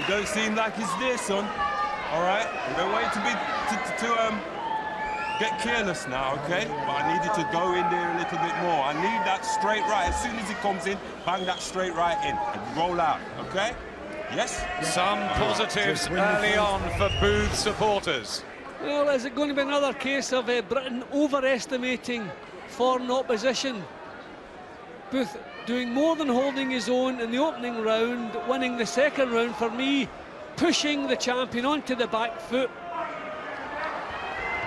It don't seem like it's there, son. All right? We don't want you to be to, to, to um get careless now, okay? But I need you to go in there a little bit more. I need that straight right. As soon as he comes in, bang that straight right in and roll out, okay? Yes? Some positives early on for Booth supporters. Well, is it going to be another case of uh, Britain overestimating foreign opposition? Booth doing more than holding his own in the opening round, winning the second round for me, pushing the champion onto the back foot.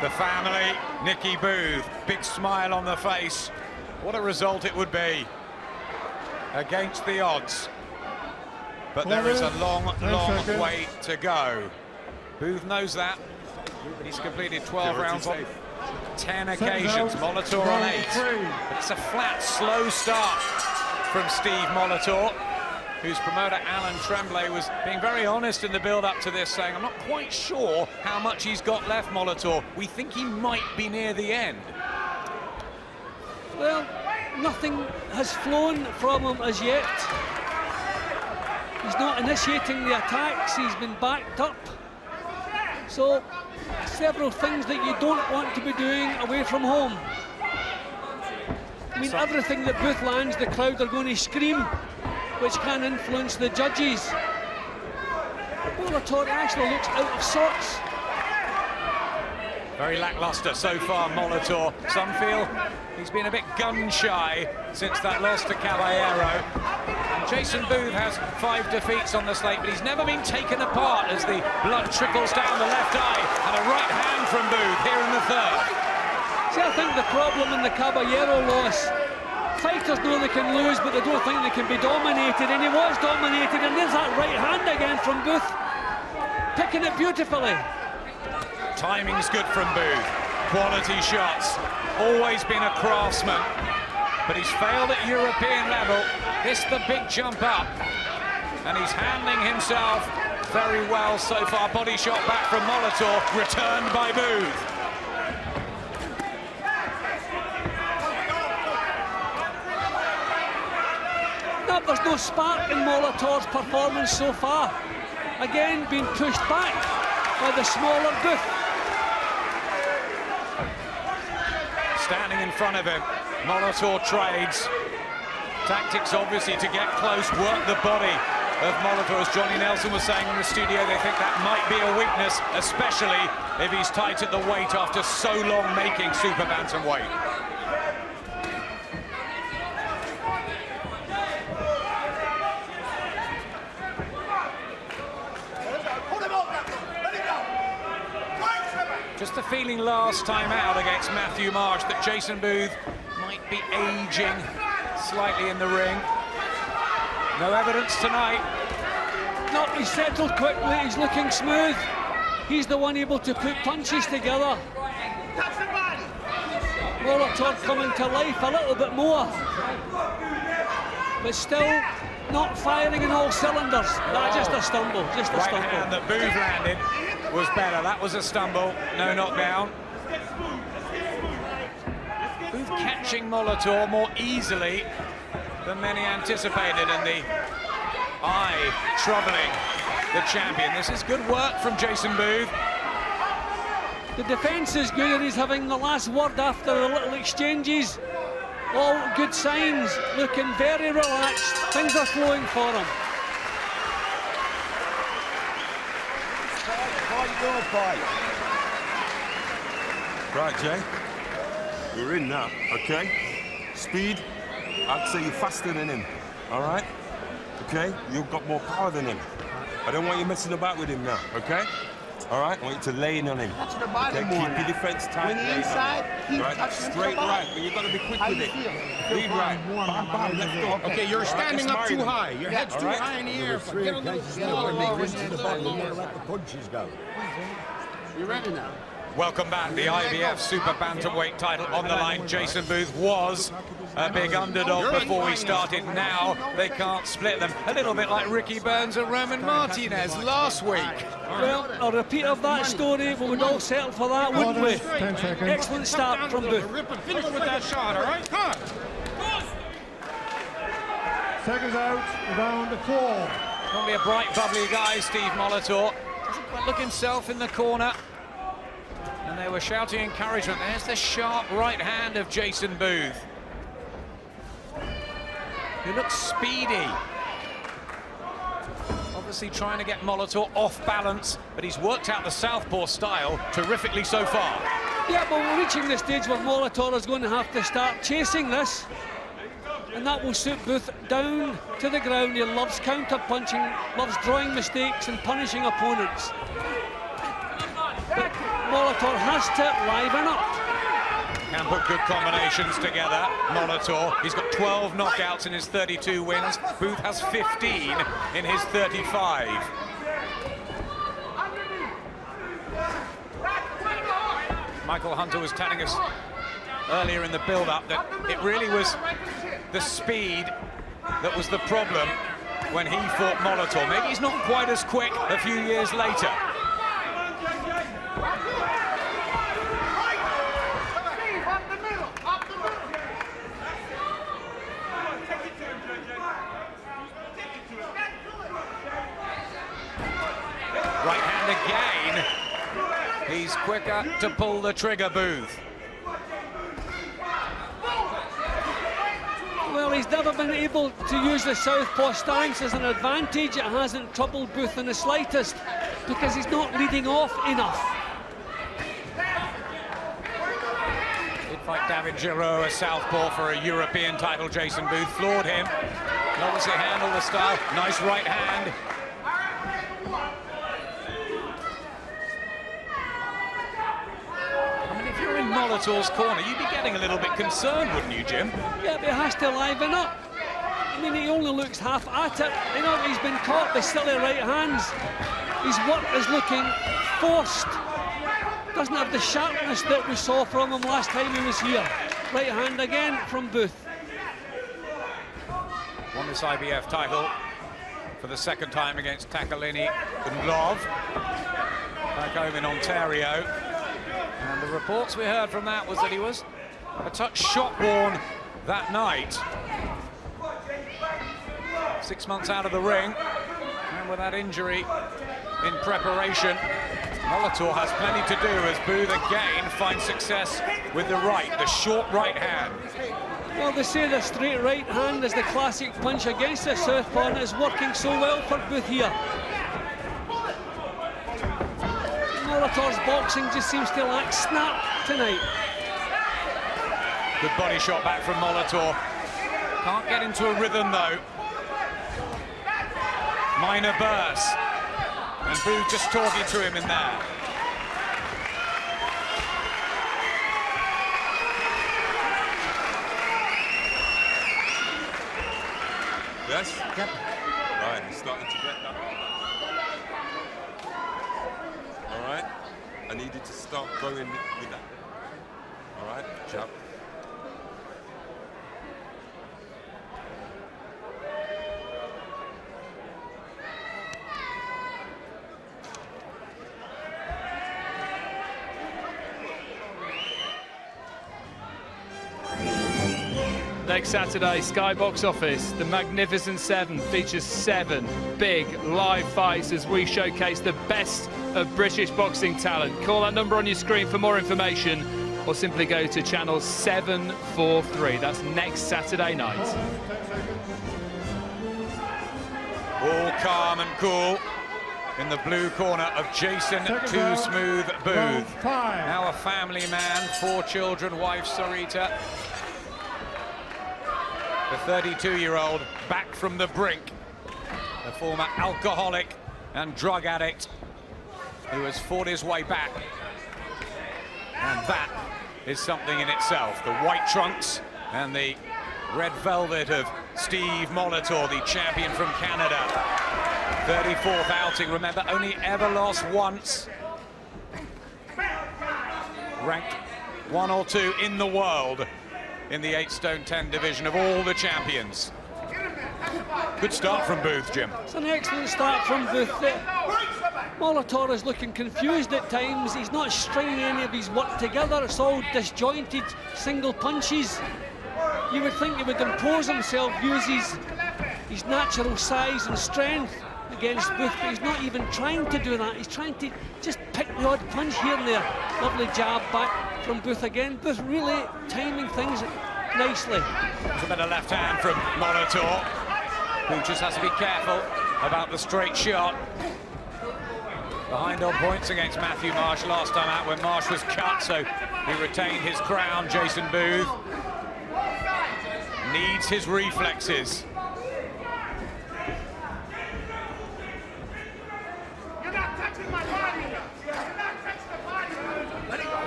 The family, Nicky Booth, big smile on the face. What a result it would be against the odds. But there is a long, long way to go. Booth knows that. He's completed 12 rounds on 10 occasions. Molitor on 8. It's a flat, slow start from Steve Molitor, whose promoter Alan Tremblay was being very honest in the build-up to this, saying, I'm not quite sure how much he's got left, Molitor. We think he might be near the end. Well, nothing has flown from him as yet. He's not initiating the attacks, he's been backed up. So, several things that you don't want to be doing away from home. I mean, everything that Booth lands, the crowd are going to scream, which can influence the judges. Molitor actually looks out of sorts. Very lacklustre so far, Molitor. Some feel he's been a bit gun-shy since that loss to Caballero. And Jason Booth has five defeats on the slate, but he's never been taken apart as the blood trickles down the left eye. And a right hand from Booth here in the third. See, I think the problem in the Caballero loss, fighters know they can lose, but they don't think they can be dominated, and he was dominated, and there's that right hand again from Booth, picking it beautifully. Timing's good from Booth. Quality shots. Always been a craftsman. But he's failed at European level. This the big jump up. And he's handling himself very well so far. Body shot back from Molitor, returned by Booth. No, spark in Molitor's performance so far. Again, being pushed back by the smaller Booth. Standing in front of him, Molitor trades. Tactics, obviously, to get close, work the body of Molitor. As Johnny Nelson was saying in the studio, they think that might be a weakness, especially if he's tight at the weight after so long making super bantamweight. Last time out against Matthew Marsh that Jason Booth might be aging slightly in the ring. No evidence tonight. No, he's settled quickly, he's looking smooth. He's the one able to put punches together. Molitor coming to life a little bit more. But still not firing in all cylinders. That's just a stumble, just a right stumble. hand that Booth landed was better. That was a stumble, no knockdown. Booth catching Molitor more easily than many anticipated, and the eye troubling the champion. This is good work from Jason Booth. The defence is good and he's having the last word after the little exchanges. All good signs, looking very relaxed. Things are flowing for him. Right, Jay. We're in now, okay? Speed, I'd say you're faster than him, all right? Okay? You've got more power than him. I don't want you messing about with him now, okay? All right? I want you to lay in on him. Touch the body Okay, more keep your defense tight. When lay you're inside, him, keep right? touching Straight body. right, but you've got to be quick How with you it. feel? Lead right. Bam, bam, left hook. Okay, you're All right, standing up too high. Your head's too right? high in the air. Three Get a little occasions now smaller when they lower rinse and the then body, you lower. gotta let the punches go. You ready now? Welcome back. The IBF Super Bantamweight title on the line. Jason Booth was a big underdog before we started. Now they can't split them. A little bit like Ricky Burns and Roman Martinez last week. Well, a repeat of that story, but we would all settle for that, wouldn't we? Excellent start from Booth. Rip and finish with that shot, all right? Come on. Seconds out, round four. Probably a bright, bubbly guy, Steve Molitor. Doesn't quite look himself in the corner. And they were shouting encouragement. There's the sharp right hand of Jason Booth. Who looks speedy. Obviously trying to get Molitor off balance, but he's worked out the southpaw style terrifically so far. Yeah, but we're reaching the stage where Molitor is going to have to start chasing this. And that will suit Booth down to the ground. He loves counter-punching, loves drawing mistakes and punishing opponents. But Molitor has to liven up. Can put good combinations together. Molitor, he's got 12 knockouts in his 32 wins. Booth has 15 in his 35. Michael Hunter was telling us earlier in the build-up that it really was the speed that was the problem when he fought Molitor. Maybe he's not quite as quick a few years later. Right hand again. He's quicker to pull the trigger, Booth. Well, he's never been able to use the southpaw stance as an advantage. It hasn't troubled Booth in the slightest because he's not leading off enough. Did fight David Giraud, a southpaw for a European title. Jason Booth floored him. Obviously handle the style. Nice right hand. Molitor's corner, you'd be getting a little bit concerned, wouldn't you, Jim? Yeah, but he has to liven up. I mean, he only looks half at it. You know, he's been caught by silly right hands. His work is looking forced. Doesn't have the sharpness that we saw from him last time he was here. Right hand again from Booth. Won this IBF title for the second time against Takalani Ndlovu back home in Ontario. The reports we heard from that was that he was a touch shot-worn that night. Six months out of the ring, and with that injury in preparation, Molitor has plenty to do as Booth again finds success with the right, the short right hand. Well, they say the straight right hand is the classic punch against the southpaw and it's working so well for Booth here. Molitor's boxing just seems to lack snap tonight. Good body shot back from Molitor. Can't get into a rhythm though. Minor burst. And Boo just talking to him in there. Yes? Yep. Right, he's starting to get that. All right? I needed to start going with that. All right? Jab. Next Saturday, Sky Box Office, The Magnificent Seven features seven big live fights as we showcase the best of British boxing talent. Call that number on your screen for more information or simply go to channel 743. That's next Saturday night. All calm and cool in the blue corner of Jason Too Smooth Booth. Now a family man, four children, wife Sarita. The 32-year-old back from the brink. The former alcoholic and drug addict who has fought his way back. And that is something in itself. The white trunks and the red velvet of Steve Molitor, the champion from Canada. 34th outing, remember, only ever lost once. Ranked one or two in the world in the 8 stone 10 division of all the champions. Good start from Booth, Jim. It's an excellent start from Booth. Molitor is looking confused at times. He's not stringing any of his work together. It's all disjointed single punches. You would think he would impose himself, use his, his natural size and strength. against Booth, but he's not even trying to do that. He's trying to just pick the odd punch here and there. Lovely jab back from Booth again. Booth really timing things nicely. There's a bit of left hand from Molitor, who just has to be careful about the straight shot. Behind on points against Matthew Marsh last time out when Marsh was cut, so he retained his crown, Jason Booth. Needs his reflexes.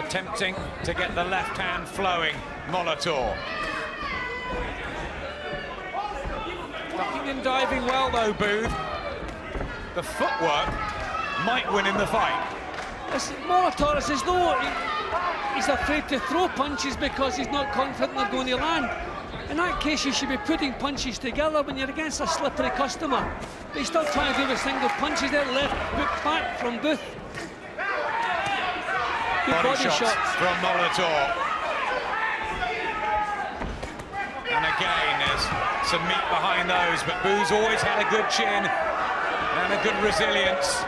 Attempting to get the left hand flowing, Molitor. Ducking and diving well though, Booth. The footwork might win in the fight. It's, Molitor is though he, he's afraid to throw punches because he's not confident they're going to land. In that case, you should be putting punches together when you're against a slippery customer. But he's still trying to do with single punches there, left hook back from Booth. Good Body, body, shots, shots. from Molitor. And again, there's some meat behind those, but Booth's always had a good chin and a good resilience.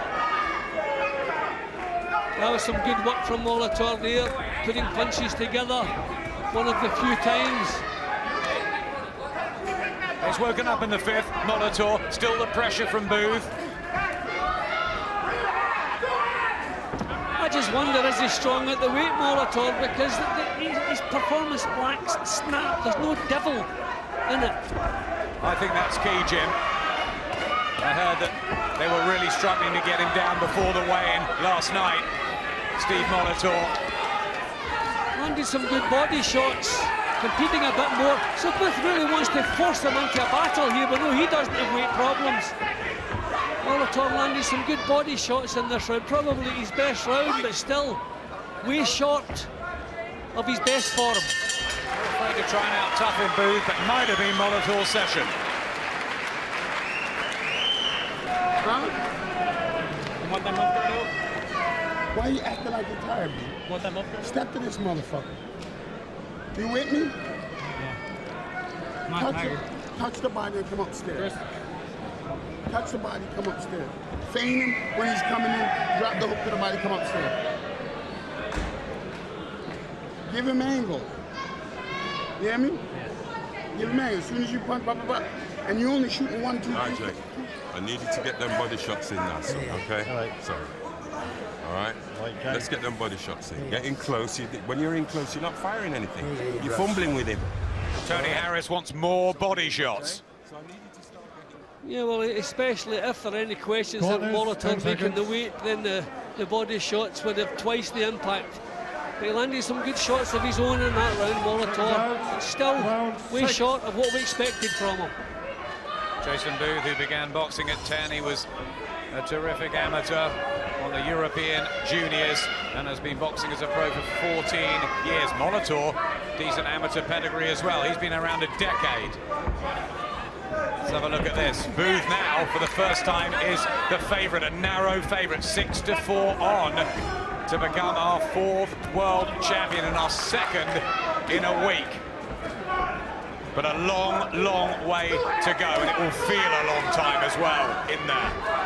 That was some good work from Molitor there, putting punches together. One of the few times. He's woken up in the fifth. Molitor, still the pressure from Booth. I just wonder, is he strong at the weight, Molitor? Because the, the, his, his performance lacks snap. There's no devil in it. I think that's key, Jim. I heard that they were really struggling to get him down before the weigh-in last night. Steve Molitor. Landed some good body shots, competing a bit more. So Booth really wants to force him into a battle here, but no, he doesn't have weight problems. Molitor landed some good body shots in this round, probably his best round, but still way short of his best form. Afraid to try and out-tough him, Booth, but might have been Molitor's session. You want them up there, though? Why you acting like you're tired, man? Want them up there? Step to this motherfucker. You with me? Not Touch, tired. it, touch the body and come upstairs. Chris. Touch the body, come upstairs. Feign him when he's coming in. Drop the hook to the body, come upstairs. Give him angle. You hear me? Give him angle. As soon as you punch, blah, blah, blah. And you're only shooting one, two, All right, three. Jake. I need you to get them body shots in now, son, okay? All right. Sorry. All right? Right, Jake. Let's get them body shots in. Get in close. You, when you're in close, you're not firing anything. You're fumbling with him. Tony Harris wants more body shots. So I need you to start getting... Yeah, well, especially if there are any questions that Corners, 10 making the weight, then the, the body shots would have twice the impact. But he landed some good shots of his own in that round, Molitor. Round- It's still way six. short of what we expected from him. Jason Booth, who began boxing at 10, he was a terrific amateur on the European juniors and has been boxing as a pro for 14 years. Molitor, decent amateur pedigree as well. He's been around a decade. Let's have a look at this. Booth now, for the first time, is the favourite, a narrow favourite, six to four on to become our fourth world champion and our second in a week. But a long, long way to go, and it will feel a long time as well in there.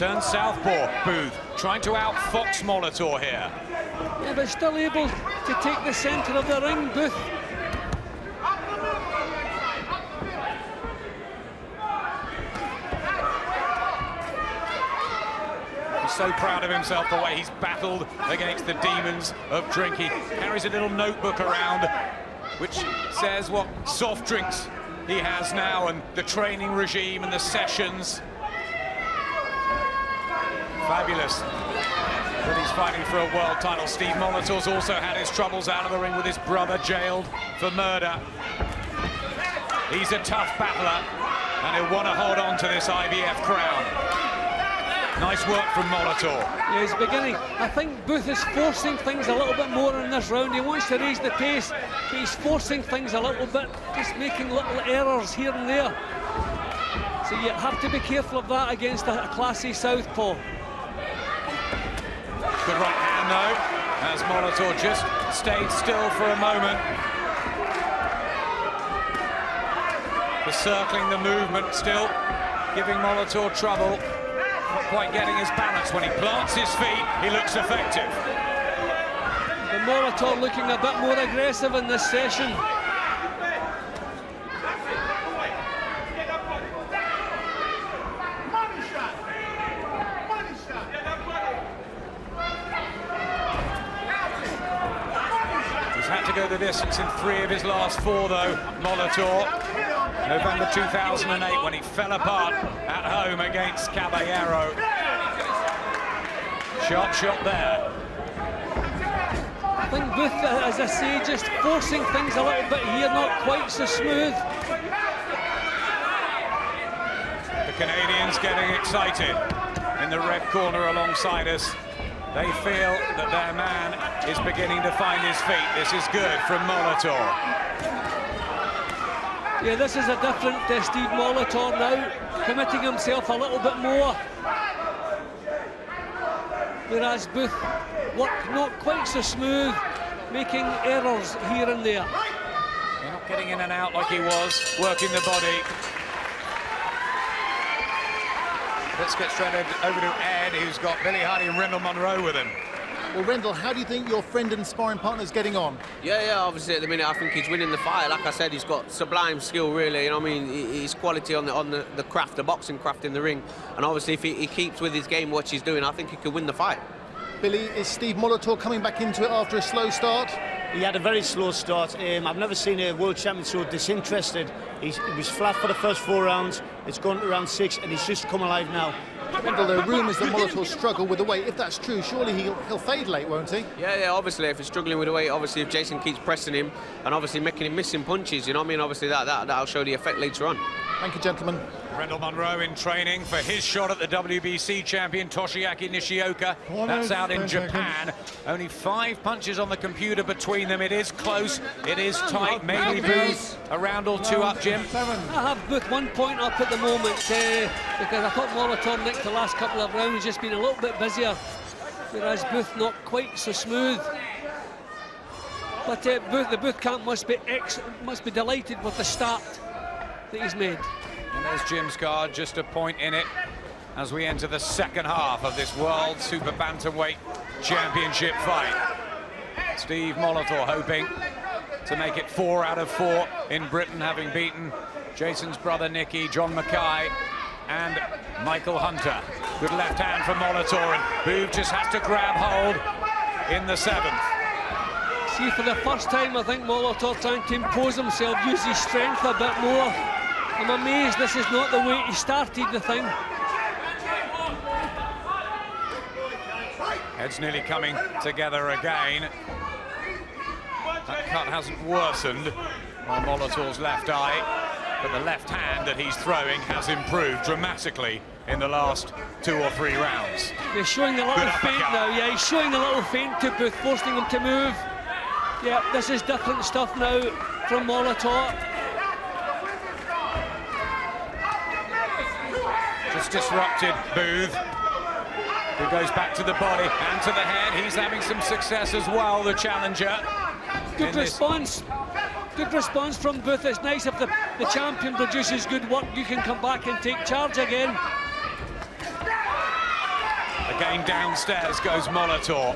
Turn southpaw, Booth, trying to outfox Molitor here. Yeah, but still able to take the centre of the ring, Booth. He's so proud of himself the way he's battled against the demons of drinking. Carries a little notebook around which says what soft drinks he has now and the training regime and the sessions. Fabulous that he's fighting for a world title. Steve Molitor's also had his troubles out of the ring with his brother jailed for murder. He's a tough battler and he'll want to hold on to this IBF crown. Nice work from Molitor. Yeah, he's beginning. I think Booth is forcing things a little bit more in this round. He wants to raise the pace, but he's forcing things a little bit, just making little errors here and there. So you have to be careful of that against a classy southpaw. Good right hand though, as Molitor just stayed still for a moment. The circling the movement still. giving Molitor trouble. Not quite getting his balance. When he plants his feet, he looks effective. The Molitor looking a bit more aggressive in this session. To go the distance in three of his last four, though, Molitor. November 2008, when he fell apart at home against Caballero. Sharp shot there. I think Booth, uh, as I say, just forcing things a little bit here, not quite so smooth. The Canadians getting excited in the red corner alongside us. They feel that their man is beginning to find his feet. This is good from Molitor. Yeah, this is a different uh, Steve Molitor now, committing himself a little bit more. Whereas Booth worked not quite so smooth, making errors here and there. They're not getting in and out like he was, working the body. Let's get straight over to Ed, who's got Billy Hardy and Rendall Munroe with him. Well, Rendall, how do you think your friend and sparring partner's getting on? Yeah, yeah, obviously at the minute I think he's winning the fight. Like I said, he's got sublime skill, really. You know what I mean? His quality on the on the, the craft, the boxing craft in the ring. And obviously if he, he keeps with his game, what he's doing, I think he could win the fight. Billy, is Steve Molitor coming back into it after a slow start? He had a very slow start. Um, I've never seen a world champion so disinterested. He's, he was flat for the first four rounds. It's gone to round six, and he's just come alive now. Are rumours that Molitor struggle with the weight. If that's true, surely he'll, he'll fade late, won't he? Yeah, yeah, obviously if he's struggling with the weight, obviously if Jason keeps pressing him and obviously making him missing punches, you know what I mean? Obviously that, that, that'll show the effect later on. Thank you, gentlemen. Rendall Munroe in training for his shot at the WBC champion Toshiaki Nishioka. That's out in Japan. Only five punches on the computer between them. It is close. It is tight. Maybe Booth a round or two up, Jim. I have Booth one point up at the moment uh, because I thought Molitor nicked the last couple of rounds, just been a little bit busier, whereas Booth not quite so smooth. But uh, Booth, the Booth camp must be ex must be delighted with the start that he's made. And there's Jim's card, just a point in it as we enter the second half of this World Super Bantamweight Championship fight. Steve Molitor hoping to make it four out of four in Britain, having beaten Jason's brother Nicky, John Mackay, and Michael Hunter. Good left hand from Molitor, and Booth just has to grab hold in the seventh. See, for the first time, I think Molitor trying to impose himself, use his strength a bit more. I'm amazed this is not the way he started the thing. Heads nearly coming together again. That cut hasn't worsened on Molitor's left eye, but the left hand that he's throwing has improved dramatically in the last two or three rounds. He's showing a little feint now, yeah, he's showing a little feint to Booth, forcing him to move. Yeah, this is different stuff now from Molitor. Just disrupted Booth, who goes back to the body and to the head. He's having some success as well, the challenger. Good response. Good response from Booth. It's nice if the, the champion produces good work, you can come back and take charge again. Again downstairs goes Molitor.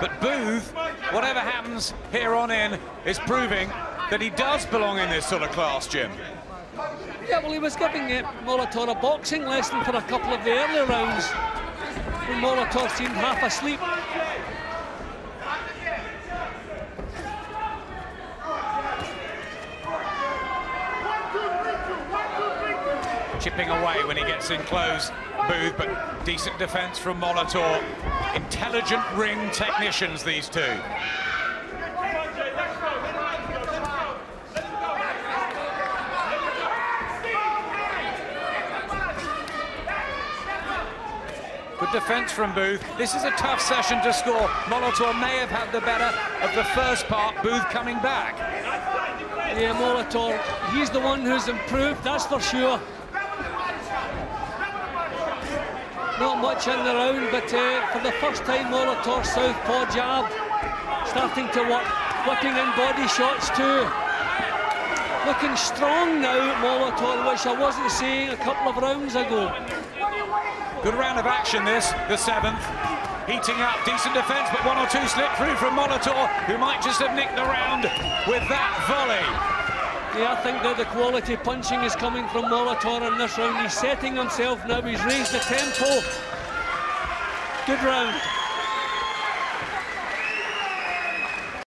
But Booth, whatever happens here on in, is proving that he does belong in this sort of class, Jim. Yeah, well, he was giving uh, Molitor a boxing lesson for a couple of the early rounds. When Molitor seemed half asleep. Chipping away when he gets in close, Booth, but decent defence from Molitor. Intelligent ring technicians, these two. Defence from Booth. This is a tough session to score. Molitor may have had the better of the first part, Booth coming back. Yeah, Molitor, he's the one who's improved, that's for sure. Not much in the round, but uh, for the first time, Molitor southpaw jab starting to work, whipping in body shots too. looking strong now, Molitor, which I wasn't seeing a couple of rounds ago. Good round of action this, the seventh. Heating up, decent defence, but one or two slip through from Molitor, who might just have nicked the round with that volley. Yeah, I think that the quality punching is coming from Molitor in this round. He's setting himself now, he's raised the tempo. Good round.